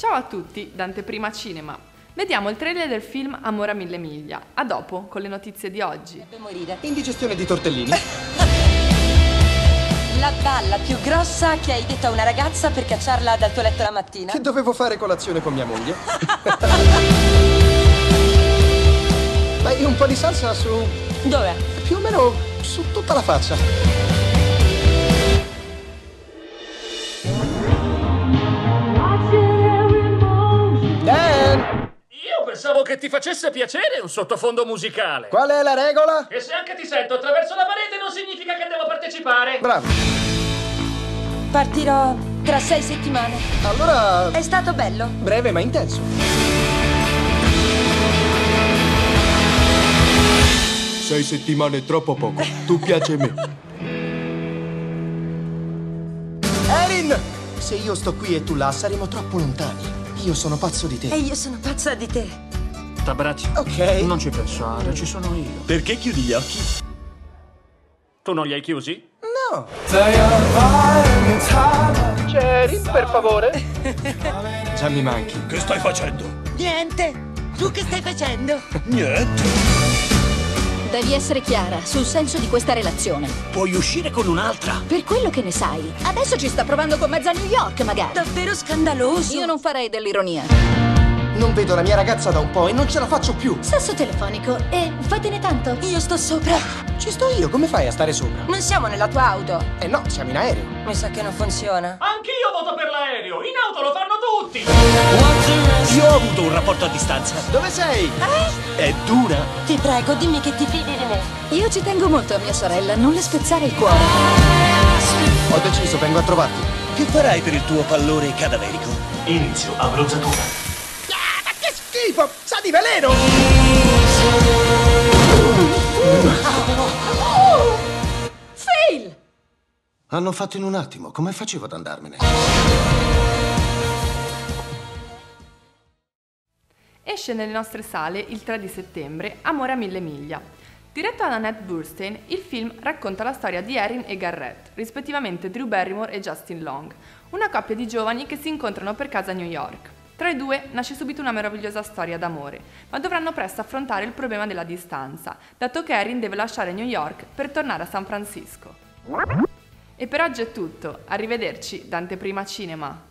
Ciao a tutti, Dante Prima Cinema. Vediamo il trailer del film Amore a mille miglia. A dopo con le notizie di oggi. morire. Indigestione di tortellini? La balla più grossa che hai detto a una ragazza per cacciarla dal tuo letto la mattina? Che dovevo fare colazione con mia moglie? Dai, un po' di salsa su... Dove? più o meno su tutta la faccia. Pensavo che ti facesse piacere un sottofondo musicale. Qual è la regola? E se anche ti sento attraverso la parete non significa che devo partecipare. Bravo. Partirò tra sei settimane. Allora, È stato bello. breve ma intenso. Sei settimane è troppo poco. Tu piaci a me. Erin! Se io sto qui e tu là, saremo troppo lontani. Io sono pazzo di E te. io sono pazza di te. T'abbraccio. Ok. Non ci pensare, ci sono io. Perché chiudi gli occhi? Tu non li hai chiusi? No. Erin, per favore. Già mi manchi. Che stai facendo? Niente. Tu che stai facendo? Niente. Devi essere chiara sul senso di questa relazione. Puoi uscire con un'altra. Per quello che ne sai. Adesso ci sta provando con mezza New York, magari. Davvero scandaloso. Io non farei dell'ironia. Non vedo la mia ragazza da un po' e non ce la faccio più. Sesso telefonico. E fatene tanto? Io sto sopra. Ci sto io, come fai a stare sopra? Non siamo nella tua auto. Eh no, siamo in aereo. Mi sa che non funziona. Anch'io voto per l'aereo. In auto lo fanno tutti. Io ho avuto un rapporto a distanza. Dove sei? È dura. Ti prego, dimmi che ti fidi di me. Io ci tengo molto a mia sorella, non le spezzare il cuore. Ho deciso, vengo a trovarti. Che farai per il tuo pallore cadaverico? Inizio abbronzatura. Schifo! Sa di veleno! Fail! Hanno fatto in un attimo, come facevo ad andarmene? Esce nelle nostre sale il 3 di settembre Amore a mille miglia. Diretto da Annette Burstein, il film racconta la storia di Erin e Garrett, rispettivamente Drew Barrymore e Justin Long, una coppia di giovani che si incontrano per casa a New York. Tra i due nasce subito una meravigliosa storia d'amore, ma dovranno presto affrontare il problema della distanza, dato che Erin deve lasciare New York per tornare a San Francisco. E per oggi è tutto, arrivederci Dante Prima Cinema.